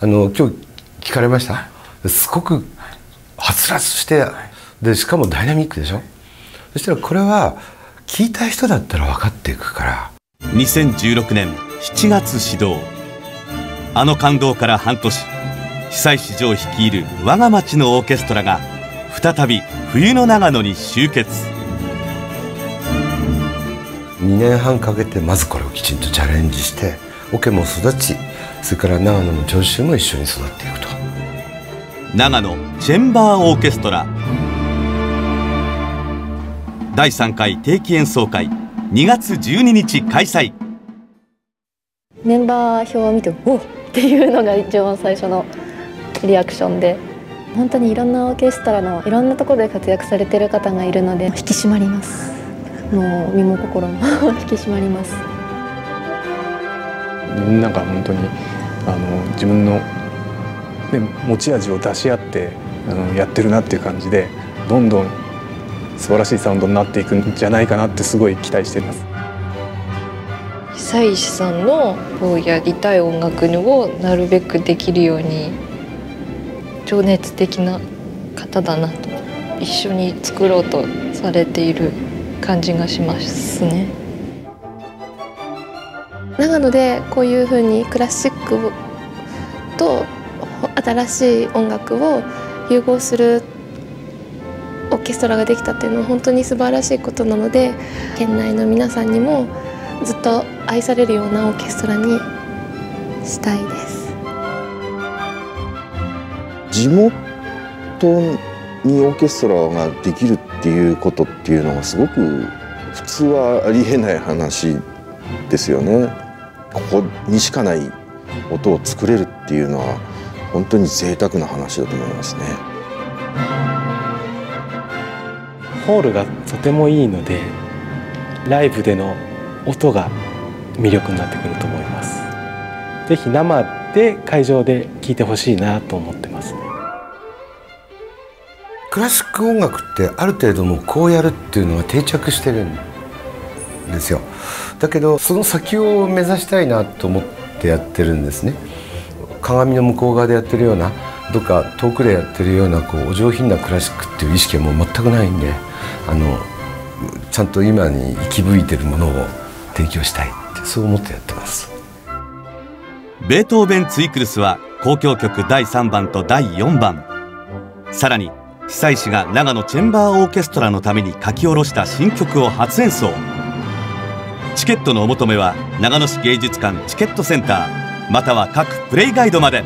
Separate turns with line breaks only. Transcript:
あの今日聞かれました？すごくはつらつしてでしかもダイナミックでしょ？そしたらこれは聞いた人だったら分かっていくから。
2016年7月始動。あの感動から半年。久石譲率いる我が町のオーケストラが再び冬の長野に集結。
2年半かけてまずこれをきちんとチャレンジしてオケも育ちそれから長野の聴衆も一緒に育っていくと。
長野チェンバーオーケストラ。第3回定期演奏会2月12日開催。
メンバー表を見ておっ！っていうのが一番最初のリアクションで本当にいろんなオーケストラのいろんなところで活躍されてる方がいるので引き締まります。もう身も心も 引き締まります
みんなが本当にあの自分の、ね、持ち味を出し合ってあのやってるなっていう感じでどんどん素晴らしいサウンドになっていくんじゃないかなってすごい期待しています。
久石さんのこうやりたい音楽をなるべくできるように情熱的な方だなと一緒に作ろうとされている感じがしますね。
長野でこういうふうにクラシックと新しい音楽を融合するオーケストラができたっていうのは本当に素晴らしいことなので県内の皆さんにもずっと愛されるようなオーケストラにしたいです
地元にオーケストラができるっていうことっていうのがすごく普通はありえない話ですよね。ここにしかない音を作れるっていうのは本当に贅沢な話だと思いますね。
ホールがとてもいいのでライブでの音が魅力になってくると思います。ぜひ生で会場で聴いてほしいなと思ってますね。
クラシック音楽ってある程度もうこうやるっていうのは定着してるんでですよ。だけどその先を目指したいなと思ってやってるんですね。鏡の向こう側でやってるようなどっか遠くでやってるようなこうお上品なクラシックっていう意識はもう全くないんであのちゃんと今に生き吹いてるものを提供したいってそう思ってやってます。
ベートーベン・ツイクルスは交響曲第3番と第4番。さらに久石が長野チェンバーオーケストラのために書き下ろした新曲を初演奏。ケットのお求めは長野市芸術館チケットセンターまたは各プレイガイドまで。